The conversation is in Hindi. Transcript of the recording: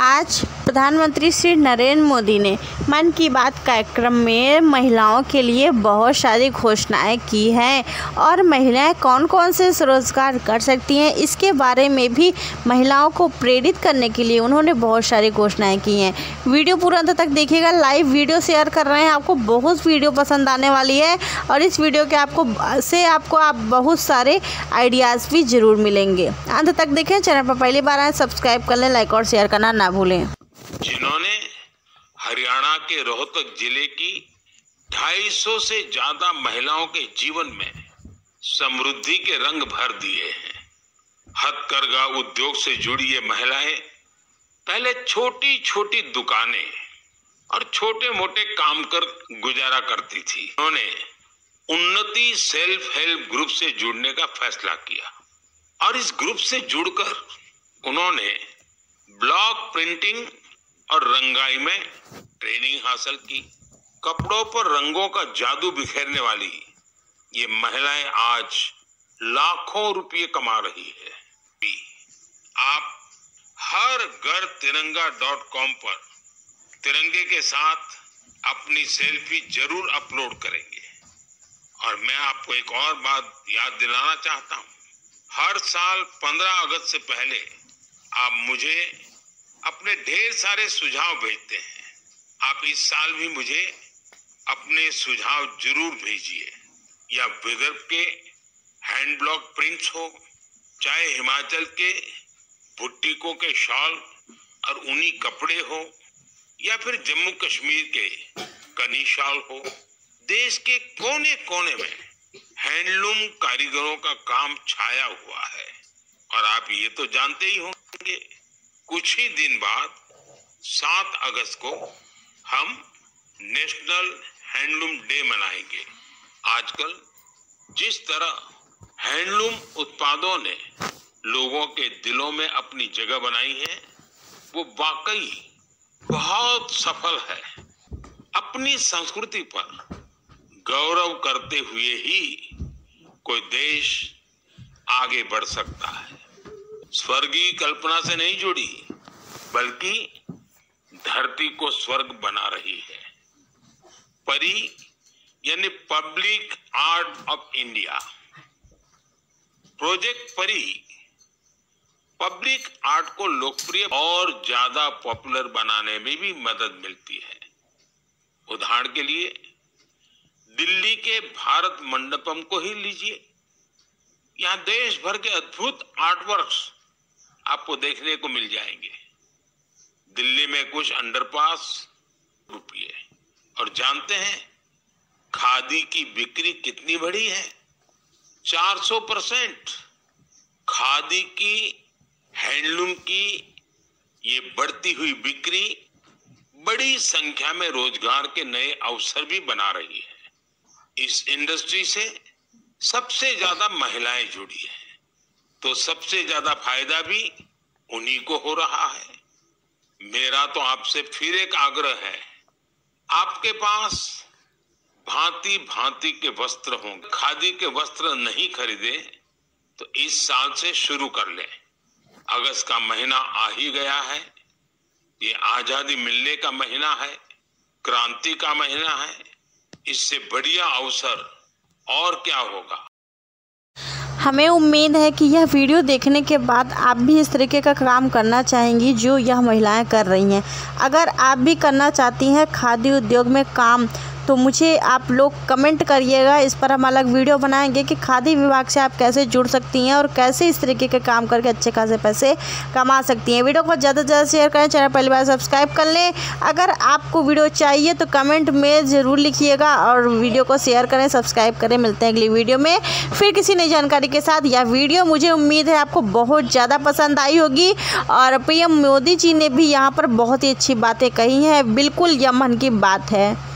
आज प्रधानमंत्री श्री नरेंद्र मोदी ने मन की बात कार्यक्रम में महिलाओं के लिए बहुत सारी घोषणाएँ की हैं। और महिलाएँ कौन कौन से स्वरोजगार कर सकती हैं, इसके बारे में भी महिलाओं को प्रेरित करने के लिए उन्होंने बहुत सारी घोषणाएँ की हैं। वीडियो पूरा अंत तक देखिएगा, लाइव वीडियो शेयर कर रहे हैं। आपको बहुत वीडियो पसंद आने वाली है और इस वीडियो के आपको, से आपको आप बहुत सारे आइडियाज़ भी ज़रूर मिलेंगे। अंत तक देखें, चैनल पर पहली बार आए, सब्सक्राइब कर लें, लाइक और शेयर करना ना भूलें। जिन्होंने हरियाणा के रोहतक ज़िले की 250 से ज़्यादा महिलाओं के जीवन में समृद्धि के रंग भर दिए हैं। हथकरघा उद्योग से जुड़ी ये महिलाएँ पहले छोटी छोटी दुकानें और छोटे मोटे काम कर गुजारा करती थी। उन्होंने उन्नति सेल्फ हेल्प ग्रुप से जुड़ने का फैसला किया और इस ग्रुप से जुड़कर उन्होंने ब्लॉक प्रिंटिंग और रंगाई में ट्रेनिंग हासिल की। कपड़ों पर रंगों का जादू बिखेरने वाली ये महिलाएँ आज लाखों रुपए कमा रही है। आप हर घर तिरंगा डॉट कॉम पर तिरंगे के साथ अपनी सेल्फी ज़रूर अपलोड करेंगे। और मैं आपको एक और बात याद दिलाना चाहता हूँ। हर साल 15 अगस्त से पहले आप मुझे अपने ढेर सारे सुझाव भेजते हैं। आप इस साल भी मुझे अपने सुझाव ज़रूर भेजिए। या विदर्भ के हैंड ब्लॉक प्रिंट्स हो, चाहे हिमाचल के भुट्टिकों के शॉल और ऊनी कपड़े हो, या फिर जम्मू कश्मीर के कनी शॉल हो, देश के कोने कोने में हैंडलूम कारीगरों का काम छाया हुआ है। और आप ये तो जानते ही होंगे कुछ ही दिन बाद, सात अगस्त को, हम नेशनल हैंडलूम डे मनाएँगे। आजकल, जिस तरह हैंडलूम उत्पादों ने लोगों के दिलों में अपनी जगह बनाई है, वो वाकई बहुत सफल है। अपनी संस्कृति पर गौरव करते हुए ही कोई देश आगे बढ़ सकता है। स्वर्गीय कल्पना से नहीं जुड़ी बल्कि धरती को स्वर्ग बना रही है। परी, यानी public art of India. Project PARI, public art को लोकप्रिय और ज़्यादा पॉपुलर बनाने में भी मदद मिलती है। उदाहरण के लिए, दिल्ली के भारत मंडपम को ही लीजिए। यहाँ देश भर के अद्भुत आर्टवर्क्स आपको देखने को मिल जाएँगे। में कुछ अंडरपास रुपये और जानते हैं, खादी की बिक्री कितनी बढ़ी है? 400 परसेंट। खादी की, हैंडलूम की, ये बढ़ती हुई बिक्री बड़ी संख्या में रोज़गार के नए अवसर भी बना रही है। इस इंडस्ट्री से सबसे ज़्यादा महिलाएँ जुड़ी है। तो सबसे ज़्यादा फ़ायदा भी उन्हीं को हो रहा है। मेरा तो आपसे फिर एक आग्रह है। आपके पास भांति भांति के वस्त्र होंगे। खादी के वस्त्र नहीं खरीदे तो इस साल से शुरू कर ले। अगस्त का महीना आ ही गया है। ये आज़ादी मिलने का महीना है, क्रांति का महीना है। इससे बढ़िया अवसर और क्या होगा? हमें उम्मीद है कि यह वीडियो देखने के बाद आप भी इस तरीके का काम करना चाहेंगी जो यह महिलाएँ कर रही हैं। अगर आप भी करना चाहती हैं, खाद्य उद्योग में काम तो मुझे आप लोग कमेंट करिएगा, इस पर हम अलग वीडियो बनाएँगे कि खादी विभाग से आप कैसे जुड़ सकती हैं और कैसे इस तरीके के काम करके अच्छे खासे पैसे कमा सकती हैं। वीडियो को ज़्यादा से ज़्यादा शेयर करें, चैनल पहली बार सब्सक्राइब कर लें। अगर आपको वीडियो चाहिए तो कमेंट में ज़रूर लिखिएगा और वीडियो को शेयर करें, सब्सक्राइब करें। मिलते हैं अगली वीडियो में। फिर किसी नई जानकारी के साथ, यह वीडियो मुझे उम्मीद है आपको बहुत ज़्यादा पसंद आई होगी और पीएम मोदी जी ने भी यहाँ पर बहुत ही अच्छी बातें कही हैं। बिल्कुल यह मन की बात है।